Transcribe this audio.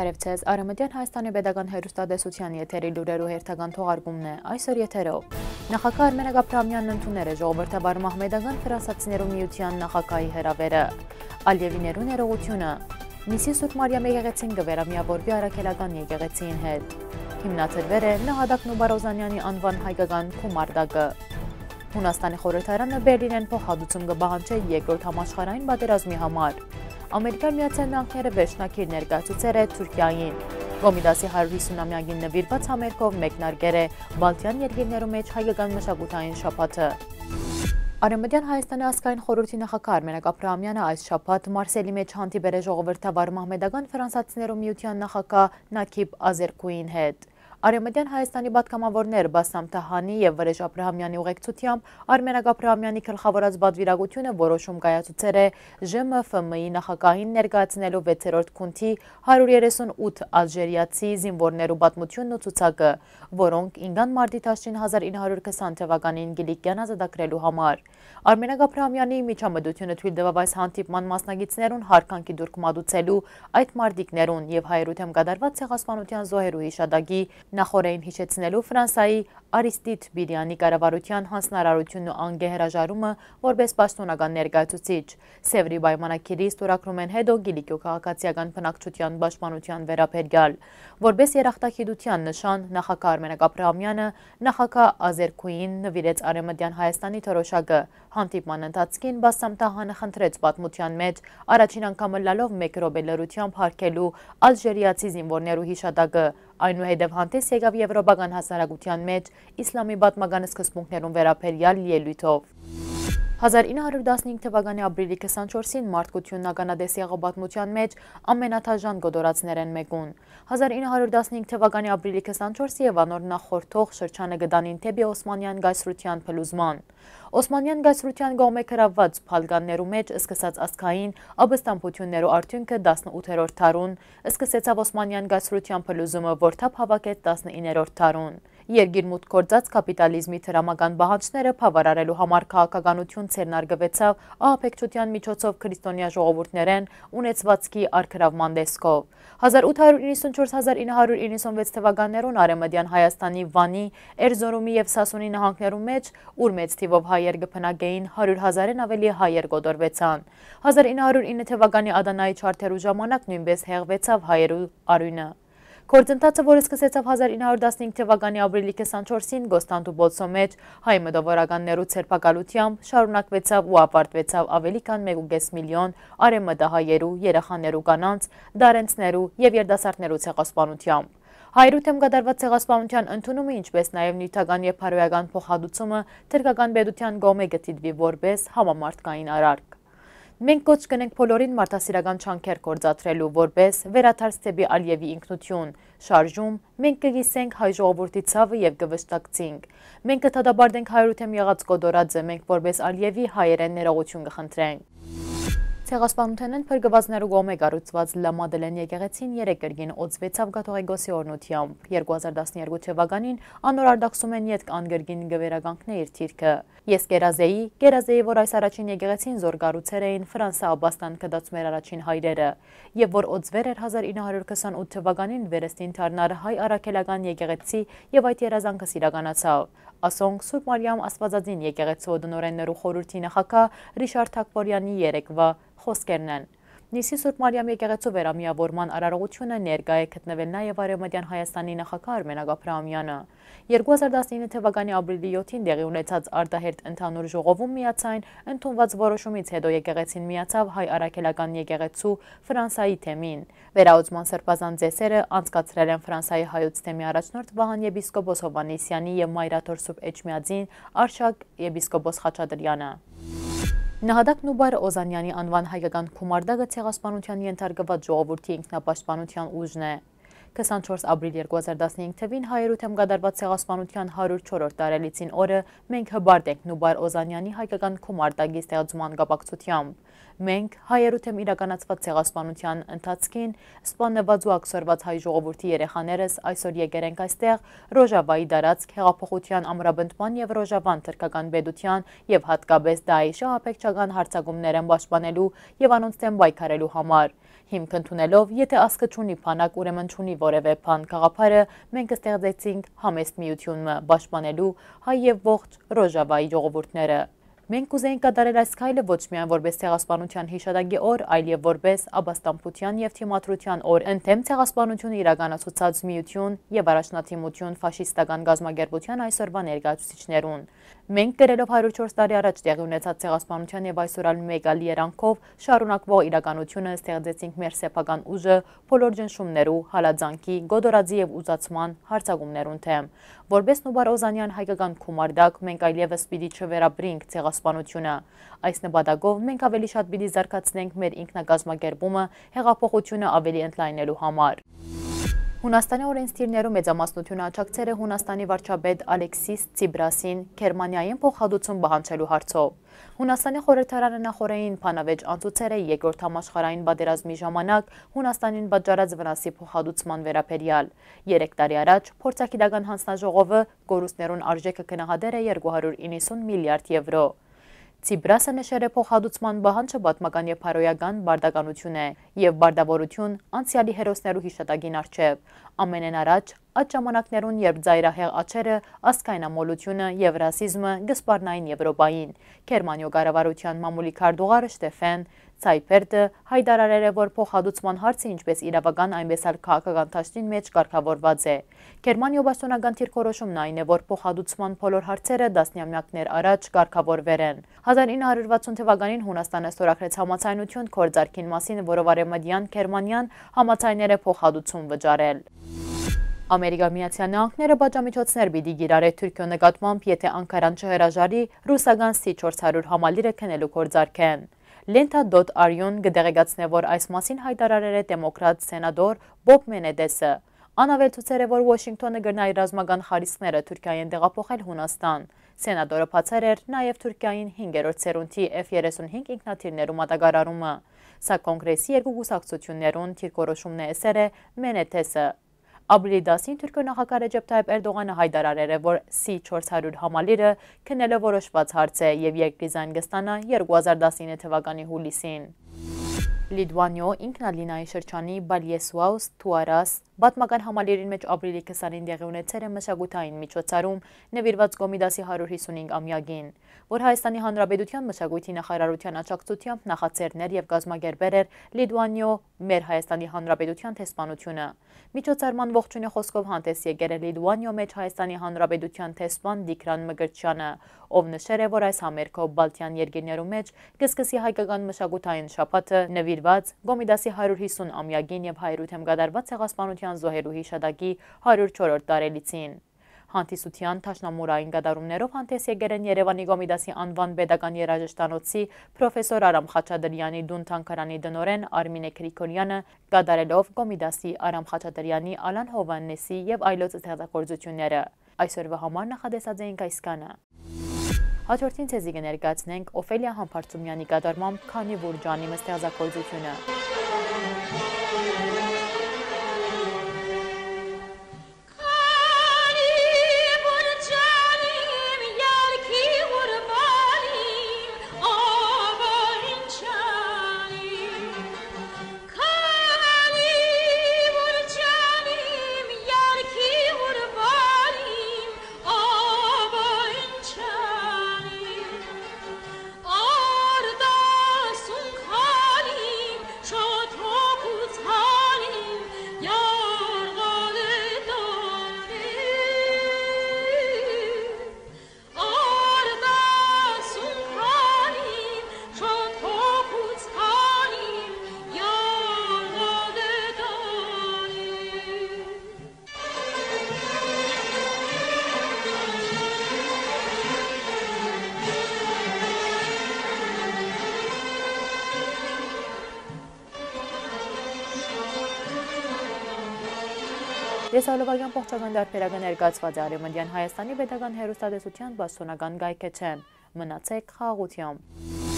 Բարև ձեզ, Արեմտյան Հայաստանի Պետական Հերուստադեսության եթերի լուրերու հերթական թողարկումն է այսօր եթերով։ Նախագահ Արմենակ Աբրահամյանն ընդունել է ժողովրդավար Մահմեդական ֆրանսացիներու միության նախագահի հրավերը։ Ալիևիներու ներողությունը։ Նիսի Սուրբ Մարիամ եկեղեցին կվերամիավորվի առաքելական եկեղեցին հետ։ Հիմնադրվել է Նահադակ Նուբարոզանյանի անվան հայկական քումարտակը։ Հունաստանի խորհրդարանը Բերլինեն փոխհատուցում կբահանջի երկրորդ համաշխարհային պատերազմի համար։ Ամերիկան Միացյալ Նահանգները վերջնակիր ներկայացուցել է Թուրքիային։ Կոմիդասի 150-ամյակին նվիրված համերգով մեկնարկել է Բալթյան երկիրներու մեջ հայկական մշակութային շաբաթը։ Արեմտյան Հայաստանի ասկային խորհրդի նախագահ Արմենակ Աբրահամյանը այս շաբաթ Մարսելի մեջ հանդիպել է ժողովրդավար մահմեդական ֆրանսացիներու միության նախագահ Նաքիբ Ազերկուին հետ։ Արեմտյան Հայաստանի բատկամավորներ Բասամ Տահանի և Վրեժ Աբրահամյանի ուղեկցությամբ Արմենակ Աբրահամյանի կլխավորած բադվիրագությունը որոշում կայացուցեր է ԺՄՖՄ-ի նախագահին ներկայացնելու 6-րդ քունթի 138 ալժերիացի զինվորներու բատմությունն ու ցուցակը, որոնք ինգան մարտի 1920 թվականին Գիլիկյան ազատագրելու համար։ Արմենակ Աբրահամյանի միջամտությունը թույլ տվավ այս հանդիպման մասնագետներուն հարկանքի դուրք մատուցելու այդ մարտիկներուն եւ հայրութեմ կատարված ցեղասպանության զոհերու հիշադակի նախորեին հիշեցնելու Ֆրանսայի Արիստիդ Բիրյանի կառավարության հանձնարարությունն ու անգեհրաժարումը որպես պաշտոնական ներկայացուցիչ։ Սևրի պայմանագիրի ստորագրում են հետո Գիլիկյո քաղաքացիական բնակչության պաշտպանության վերաբերյալ։ Որպես երախտագիտության նշան նախագահ Արմենակ Աբրահամյանը նախագահ Ազերկուին նվիրեց Արեմտյան Հայաստանի թորոշակը։ Հանդիպման ընթացքին Բասամ Տահանը խնդրեց պատմության մեջ առաջին անգամը լալով մեկ րոպե լրությամբ հարկելու ալժերիացի զինվորներու հիշատակը, այնուհետև հանդես եկավ եվրոպական հասարակության մեջ իսլամի բատմական սկզբունքներուն վերապերյալ ելույթով։ 1915 թվականի ապրիլի 24-ին մարդկությունն ականադեսի աղոբատմության մեջ ամենաթաժան գոդորացներեն մեկուն։ 1915 թվականի ապրիլի 24 և անոր նախորդող շրջանը գդանին թեպի Օսմանյան գայսրության փլուզման։ Օսմանյան գայսրության գոմե կրավված պալգաններու մեջ սկսած ասկային աբստամպություններու արդյունքը 18-րորդ թարուն, սկսեցավ Օսմանյան գայսրության փլուզումը, որ թապ հավակեց 19-րորդ թարուն երգիր մուտ կործած կապիտալիզմի թրամական բահանջները պավարարելու համար կաղաքականություն ցերնարգվեցավ ահապեկչության միջոցով քրիստոնյա ժողովուրդներեն ունեցվածքի արկրավման դեսքով։ 1894-1996 թվականներուն արեմդյան Հայաստանի Վանի, Էրզորումի և Սասունի նահանգներու մեջ, ուր մեծ թիվով հայեր գպնագեին 100 հազարեն ավելի հայեր գոդորվեցան։ 1909 թվականի ադանայի չարթերու ժամանակ նույնպես հեղվեցավ հայերու արույնը։ Կործընթացը, որը սկսեցավ 1915 թվականի ապրիլի 24-ին Գոստանտու բոցո մեջ հայ մդովորականներու ցերպակալությամբ շարունակվեցավ ու ապարտվեցավ ավելի քան 1.5 միլիոն արեմդահայերու, երեխաներու կանանց, դարենցներու և երդասարտներու ցեղասպանությամբ։ Հայրութեմ գդարված ցեղասպանության ընդունումը, ինչպես նաև նյութական եւ փարոյական փոխհատուցումը թրկական պետության գոմե գտիդվի որպես համամարտկային արարք։ Մենք կոչ կնենք բոլորին մարդասիրական չանքեր կործատրելու, որպես վերաթարս թեպի Ալիևի ինքնություն, շարժում, մենք կգիսենք հայ ժողովորդի ցավը եւ կվշտակցենք։ Մենք կթադաբարդենք հայրութեմ եղած կոդորածը, մենք որպես Ալիևի հայերեն ներողություն կխնդրենք։ Ցեղասպանութենեն փրկվածներու գոմե կառուցված Լամադելեն եկեղեցին 3 կրգին օծվեցավ Գաթողիկոսի օրնությամբ։ 2012 թվականին անոր արդակսում են յետք անգրգին գվերագանքն իր թիրքը։ Ես Գերազեի, Գերազեի, որ այս առաջին եկեղեցին զոր կառուցեր էին Ֆրանսա Աբաստան կդացումեր առաջին հայրերը, եւ որ օծվեր էր 1928 թվականին վերստին դառնար հայ առաքելական եկեղեցի եւ այդ երազանքը սիրականացավ։ Ասոնք Սուրբ Մարիամ Աստվածածին եկեղեցու դնորեններու խորհրդի նախակա Ռիշարդ Թակվորյանի երեկվա խոսքերն են։ Նիսի Սուրբ Մարիամ եկեղեցու վերամիավորման արարողությունը ներկա է գտնվել նաև Արևմտյան Հայաստանի նախագահ Արմենակ Աբրահամյանը։ 2019 թվականի ապրիլի 7-ին տեղի ունեցած արտահերտ ընդհանուր ժողովում միացայն ընդունված որոշումից հետո եկեղեցին միացավ հայ առաքելական եկեղեցու Ֆրանսայի թեմին։ Վերահսկման սրբազան ծեսերը անցկացրել են Ֆրանսայի հայոց թեմի առաջնորդ Վահան եպիսկոպոս Հովանեսյանի եւ Մայրաթոր Սուրբ Էջմիածին Արշակ եպիսկոպոս Խաչատրյանը։ Նահադակ Նուբար Օզանյանի անվան հայկական քումարդակը ցեղասպանության ենթարկված ժողովրդի ինքնապաշտպանության ուժն է։ 24 ապրիլ 2015 թվին հայերութեմ գադարված ցեղասպանության 104-րդ տարելիցին օրը մենք հբարտ ենք Նուբար Օզանյանի հայկական քումարտագի ստեղծման կապակցությամբ։ Մենք հայերութեմ իրականացված ցեղասպանության ընթացքին սպանված ու ակսորված հայ ժողովրդի երեխաներս այսօր եկեր ենք այստեղ Ռոժավայի դարածք հեղափոխության ամրաբնդման եւ Ռոժավան թրկական պետության եւ հատկապես Դաիշի ապեքչական հարցակումներ են պաշտպանելու եւ անոնց դեմ պայքարելու համար։ Հիմք ընդունելով, եթե ասկը չունի փանակ, ուրեմն չունի որևէ փան գաղափարը, մենք ստեղծեցինք համեստ միությունը պաշտպանելու հայ եւ ողջ Ռոժավայի ժողովուրդները։ Մենք կուզեինք կատարել այս քայլը ոչ միայն որպես ցեղասպանության հիշադակի օր, այլ եւ որպես աբաստամփության եւ թիմադրության օր, ընդեմ ցեղասպանությունը իրականացուցած միություն եւ առաջնատիմություն ֆաշիստական գազագերբության այսօրվա ներկայացուցիչներուն։ Մենք գրելով 104 տարի առաջ տեղի ունեցած ցեղասպանության եւ այսօրալ մեգալ երանքով շարունակվող իրականությունը ստեղծեցինք մեր սեփական ուժը բոլոր ջնշումներու, հալածանքի, գոդորածի եւ ուզացման հարցակումներուն թեմ։ Որպես Նուբար Օզանյան հայկական քումարդակ մենք այլևս պիտի չվերաբրինք ցեղասպանությունը։ Այս նպատակով մենք ավելի շատ պիտի զարգացնենք մեր ինքնագազմագերբումը հեղափոխությունը ավելի ընդլայնելու համար։ Հունաստանի օրենսթիրներու մեծամասնությունը աչակցեր է Հունաստանի վարչապետ Ալեքսիս Ծիբրասին Քերմանիային փոխհատուցում բանջելու հարցով։ Հունաստանի խորհրդարանը նախորեին փանավեճ անցուցեր է երկրորդ համաշխարհային պատերազմի ժամանակ Հունաստանին պատճառած վնասի փոխհատուցման վերաբերյալ։ 3 տարի առաջ փորձագիտական հանձնաժողովը գորուսներուն արժեքը գնահատել է 290 միլիարդ եվրո։ Ցիբրասը նշեր է փոխհատուցման բահանջը պատմական եւ փարոյական բարդականություն է եւ բարդավորություն անցյալի հերոսներու հիշատակին արչեւ։ Ամենեն առաջ այդ ժամանակներուն, երբ ծայրահեղ աչերը, ասկայնամոլությունը եւ ռասիզմը գսպարնային Եվրոպային, Գերմանիո կառավարության մամուլի քարտուղարը Շտեֆեն Ցայփերտը հայտարարել է, որ փոխհատուցման հարցը ինչպես իրավական, այնպես էլ քաղաքական դաշտին մեջ կարգավորված է։ Գերմանիո բաշտոնական թիրքորոշումն այն է, որ փոխհատուցման բոլոր հարցերը դասնյամյակներ առաջ կարգավորվեր են։ 1960 թվականին Հունաստանը ստորագրեց համացայնություն կորձարքին մասին, որով արևմտյան Գերմանիան համացայները փոխհատուցում վճարել։ Ամերիկա Միացյալ Նահանգները բաժամիջոցներ պիտի գիրարե Թուրքիո նկատմամբ, եթե Անկարան չհրաժարի ռուսական C400 համալիրը քնելու կորձարկեն։ Lenta.ru-ն գդեղեկացնե, որ այս մասին հայտարարել է դեմոկրատ սենատոր Բոբ Մենեդեսը։ Անավելցուցեր է, որ Ոշինգտոնը գրնա իր ռազմական խարիսները Թուրքիային տեղափոխել Հունաստան։ Սենատորը բացեր էր նաև Թուրքիային 5-րդ սերունդի F-35 ինքնաթիռներու մատակարարումը։ Սա կոնգրեսի երկու գուսակցություններուն թիրքորոշումն է էսեր է Մենեթեսը Ապրիլի 10-ին Թուրքիո նախագահ Ռեջեփ Թայիփ Էրդողանը հայտարարել է, որ C400 համալիրը քննելը որոշված հարց է եւ երկրի զայն կստանա 2019 թվականի հուլիսին։ Լիտվանիո ինքնալինայի շրջանի Բալիեսուաուս Թուարաս Բատմական համալիրին մեջ ապրիլի 20-ին դեղի ունեցել է մշակութային միջոցառում նվիրված Կոմիդասի 155 ամյակին, որ Հայաստանի Հանրապետության մշակույթի նախարարության աջակցությամբ նախաձեռներ եւ գազագերբեր էր Լիտվանիո մեր Հայաստանի Հանրապետության տեսփանությունը։ Միջոցառման ողջունի խոսքով հանդես եկել է Լիտվանիո մեջ Հայաստանի Հանրապետության տեսփան Դիկրան Մգրչյանը, ով նշել է, որ այս համերգով Բալթյան երկրներու մեջ կսկսի հայկական մշակութային շաբաթը նվիրված Կոմիդասի 150 ամյակին եւ հայրութեմ գդարված ցեղասպանության Զոհերու հիշադակի 104-րդ տարելիցին։ Հանդիսության թաշնամուրային գդարումներով հանդես եկել են Երևանի Գոմիդասի անվան պետական երաժշտանոցի պրոֆեսոր Արամ Խաչատրյանի դուն թանկարանի դնորեն Արմինե Գրիգորյանը գդարելով Գոմիդասի Արամ Խաչատրյանի, Ալան Հովաննեսի եւ այլոց ստեղծագործությունները։ Այսօրվա համար նախադեսած էինք այս կանը։ Հաջորդին ցեզի կներկայացնենք Օֆելիա Համբարձումյանի կատարմամբ քանի վուրջանի մստեղծագործությունը։ Եսալովագյան պողջական դարբերագը ներկացված է արեմնդյան Հայաստանի պետական հերուստադեսության բաստոնական գայք է չեն։ Մնացեք խաղաղությամբ։